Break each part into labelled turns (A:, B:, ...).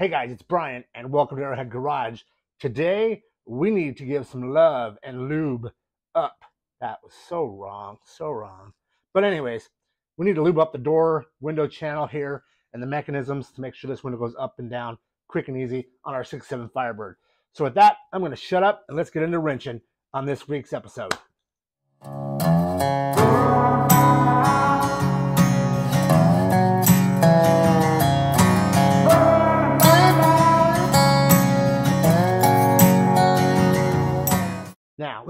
A: Hey guys, it's Brian, and welcome to Arrowhead Garage. Today, we need to give some love and lube up. That was so wrong, so wrong. But anyways, we need to lube up the door window channel here and the mechanisms to make sure this window goes up and down quick and easy on our 6.7 Firebird. So with that, I'm going to shut up and let's get into wrenching on this week's episode.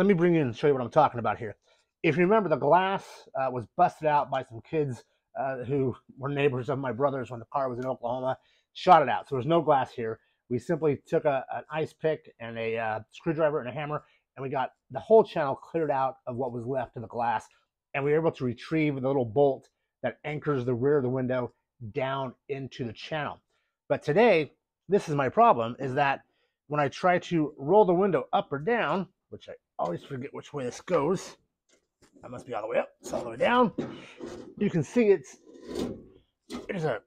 A: Let me bring you in and show you what I'm talking about here. If you remember, the glass uh, was busted out by some kids uh, who were neighbors of my brother's when the car was in Oklahoma, shot it out. So there's no glass here. We simply took a, an ice pick and a uh, screwdriver and a hammer, and we got the whole channel cleared out of what was left of the glass. And we were able to retrieve the little bolt that anchors the rear of the window down into the channel. But today, this is my problem, is that when I try to roll the window up or down, which I always forget which way this goes. That must be all the way up. It's all the way down. You can see it's it's a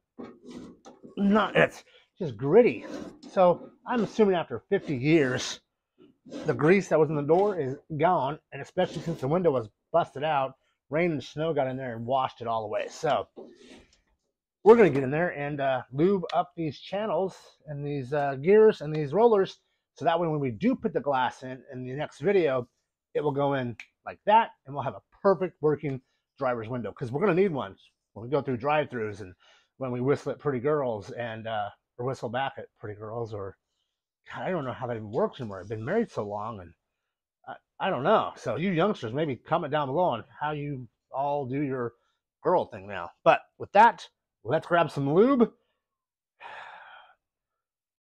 A: not it's just gritty. So I'm assuming after 50 years, the grease that was in the door is gone, and especially since the window was busted out, rain and snow got in there and washed it all away. So we're gonna get in there and uh, lube up these channels and these uh, gears and these rollers so that way, when we do put the glass in in the next video, it will go in like that, and we'll have a perfect working driver's window because we're going to need one when we go through drive-throughs and when we whistle at pretty girls and uh, or whistle back at pretty girls or God, I don't know how that even works anymore. I've been married so long and I, I don't know. So you youngsters, maybe comment down below on how you all do your girl thing now. But with that, let's grab some lube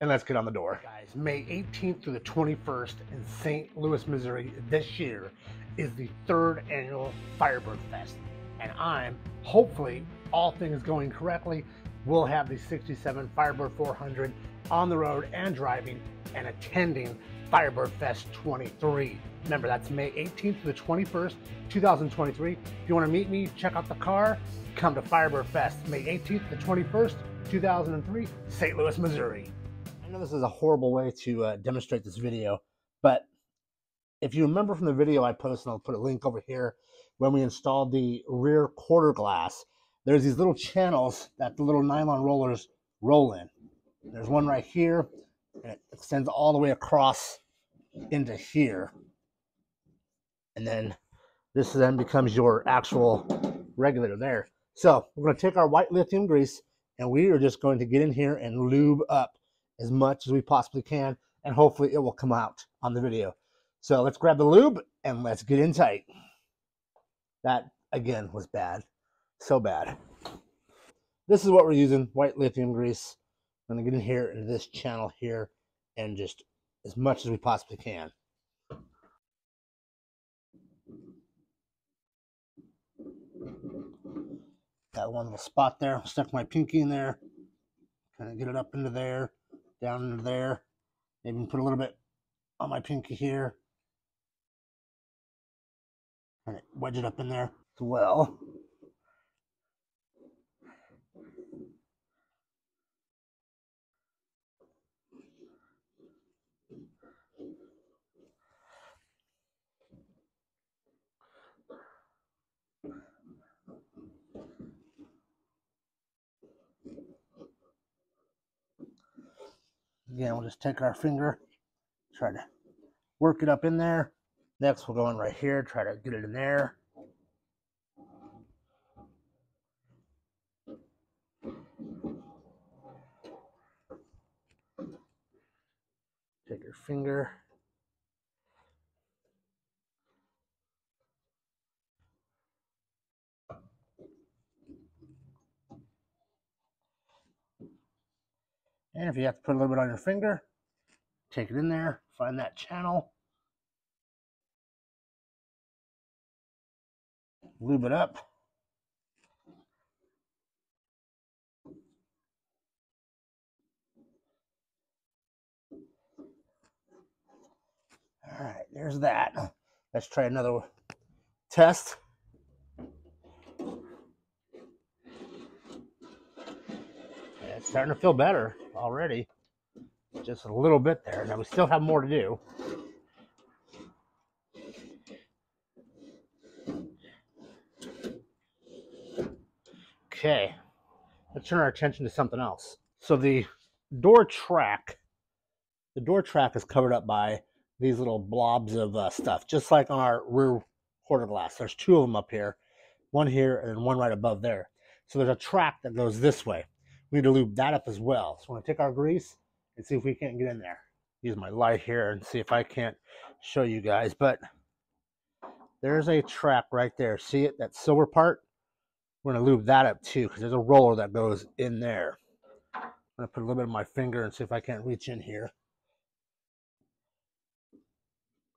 A: and let's get on the door. Guys, May 18th through the 21st in St. Louis, Missouri this year is the third annual Firebird Fest. And I'm, hopefully, all things going correctly, will have the 67 Firebird 400 on the road and driving and attending Firebird Fest 23. Remember, that's May 18th to the 21st, 2023. If you want to meet me, check out the car, come to Firebird Fest, May 18th to the 21st, 2003, St. Louis, Missouri know this is a horrible way to uh, demonstrate this video, but if you remember from the video I posted, I'll put a link over here, when we installed the rear quarter glass, there's these little channels that the little nylon rollers roll in. There's one right here, and it extends all the way across into here. And then this then becomes your actual regulator there. So we're going to take our white lithium grease, and we are just going to get in here and lube up as much as we possibly can, and hopefully it will come out on the video. So let's grab the lube and let's get in tight. That, again, was bad. So bad. This is what we're using, white lithium grease. I'm going to get in here into this channel here and just as much as we possibly can. Got one little spot there. Stuck my pinky in there. Kind of get it up into there down into there. Maybe put a little bit on my pinky here. And wedge it up in there as well. We'll just take our finger, try to work it up in there. Next, we'll go in right here, try to get it in there. Take your finger, And if you have to put a little bit on your finger, take it in there, find that channel, lube it up. All right, there's that. Let's try another test. It's starting to feel better already. just a little bit there. Now we still have more to do. Okay, let's turn our attention to something else. So the door track, the door track is covered up by these little blobs of uh, stuff, just like on our rear quarter glass. There's two of them up here, one here and one right above there. So there's a track that goes this way. We need to lube that up as well. So we're gonna take our grease and see if we can't get in there. Use my light here and see if I can't show you guys, but there's a trap right there. See it, that silver part? We're gonna lube that up too, because there's a roller that goes in there. I'm gonna put a little bit of my finger and see if I can't reach in here.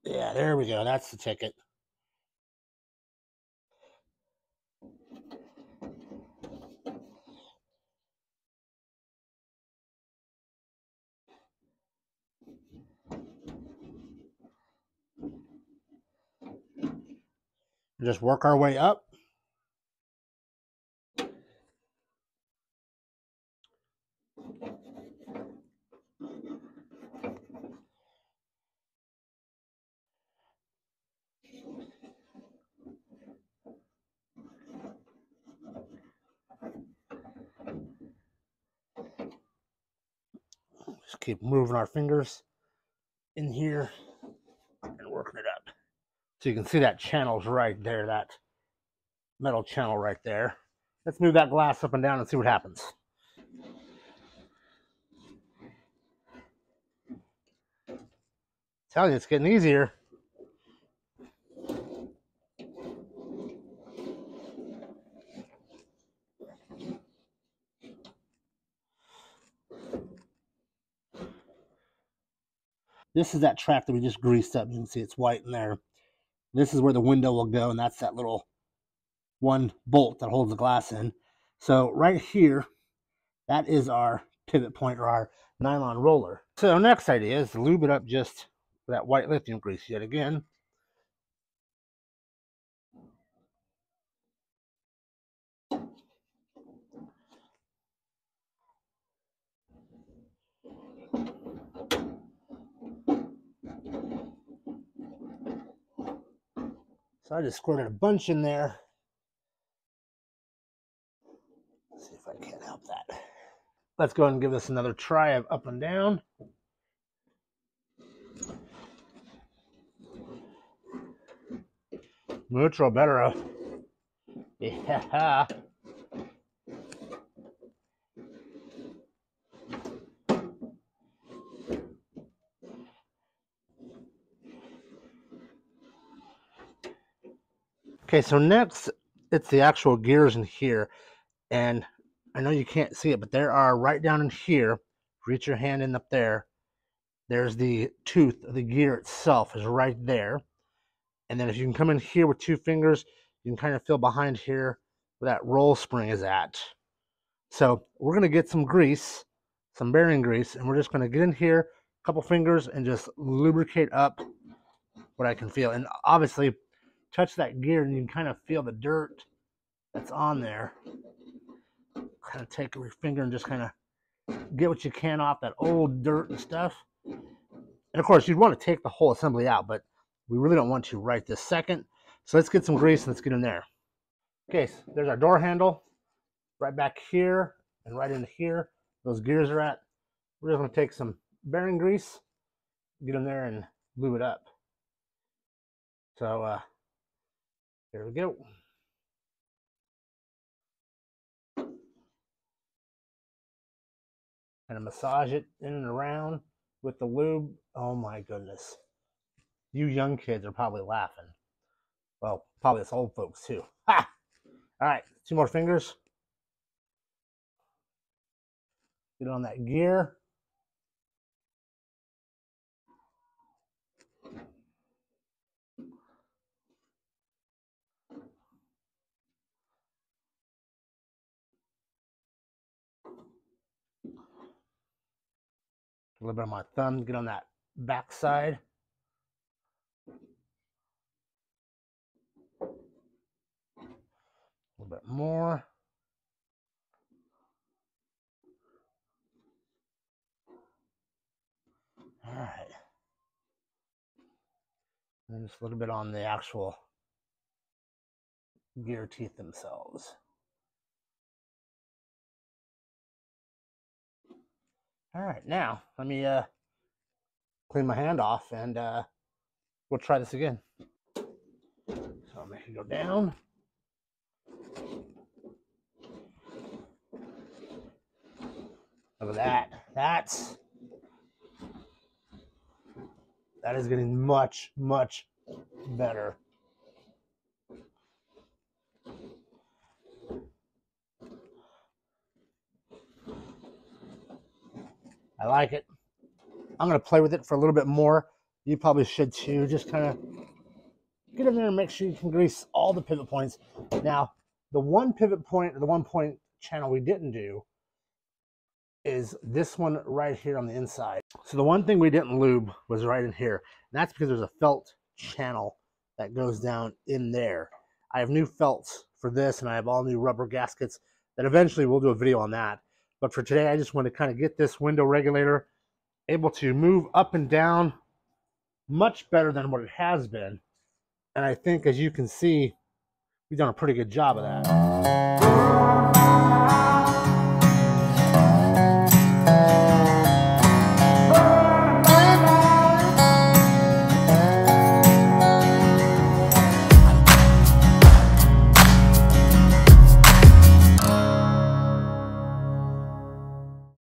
A: Yeah, there we go. That's the ticket. Just work our way up. Just keep moving our fingers in here and working it up. So you can see that channel's right there, that metal channel right there. Let's move that glass up and down and see what happens. Tell you, it's getting easier. This is that track that we just greased up. You can see it's white in there. This is where the window will go, and that's that little one bolt that holds the glass in. So right here, that is our pivot point or our nylon roller. So next idea is to lube it up just that white lithium grease yet again. So I just squirted a bunch in there. Let's see if I can't help that. Let's go ahead and give this another try of up and down. Mucho better. Yeah. Okay, so next it's the actual gears in here. And I know you can't see it, but there are right down in here, reach your hand in up there, there's the tooth the gear itself is right there. And then if you can come in here with two fingers, you can kind of feel behind here where that roll spring is at. So we're going to get some grease, some bearing grease, and we're just going to get in here, a couple fingers, and just lubricate up what I can feel. And obviously, touch that gear and you can kind of feel the dirt that's on there. Kind of take your finger and just kind of get what you can off that old dirt and stuff. And of course, you'd want to take the whole assembly out, but we really don't want to right this second. So let's get some grease and let's get in there. Okay, so there's our door handle right back here and right in here. Those gears are at. We're just going to take some bearing grease, get in there and lube it up. So, uh, there we go. And massage it in and around with the lube. Oh my goodness. You young kids are probably laughing. Well, probably us old folks too. Ha! All right, two more fingers. Get on that gear. A little bit of my thumb, get on that back hmm. side. A little bit more. All right. And just a little bit on the actual gear teeth themselves. All right, now let me uh, clean my hand off and uh, we'll try this again. So I'll make it go down. Look at that. That's that is getting much, much better. I like it. I'm going to play with it for a little bit more. You probably should too. Just kind of get in there and make sure you can grease all the pivot points. Now, the one pivot point, or the one point channel we didn't do is this one right here on the inside. So the one thing we didn't lube was right in here. And that's because there's a felt channel that goes down in there. I have new felts for this and I have all new rubber gaskets that eventually we'll do a video on that. But for today, I just want to kind of get this window regulator able to move up and down much better than what it has been. And I think, as you can see, we've done a pretty good job of that.